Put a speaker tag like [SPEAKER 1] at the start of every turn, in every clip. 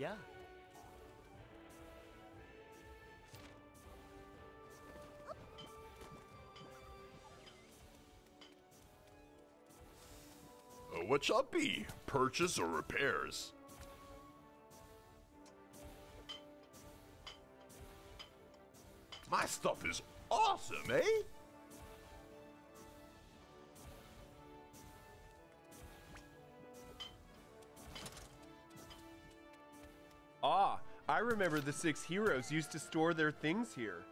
[SPEAKER 1] Yeah.
[SPEAKER 2] Uh, what shall be? Purchase or repairs? My stuff is awesome, eh?
[SPEAKER 3] Ah, I remember the six heroes used to store their things here.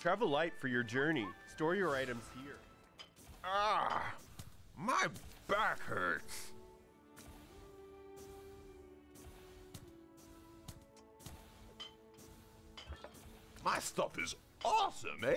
[SPEAKER 3] Travel light for your journey. Store your items here.
[SPEAKER 2] Ah, my back hurts. My stuff is awesome, eh?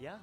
[SPEAKER 1] Yeah.